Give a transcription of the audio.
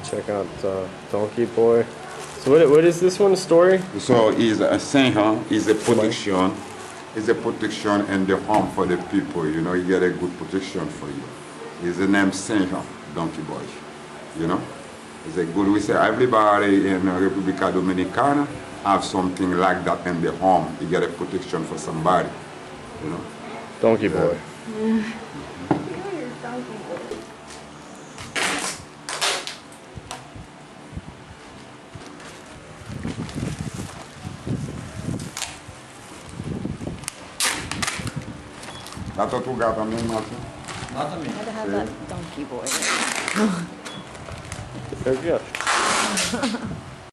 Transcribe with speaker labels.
Speaker 1: check out uh, Donkey Boy. So what, what is this one's story?
Speaker 2: So is a singer, is a protection, is a protection and the home for the people. You know, you get a good protection for you. Is the name Singer, Donkey Boy. You know, it's a good. We say everybody in República Dominicana have something like that in the home. You get a protection for somebody. You know.
Speaker 1: Donkey Boy.
Speaker 2: Dato tu gata mesmo, Martin?
Speaker 3: Gotta have that donkey boy.
Speaker 1: Very good.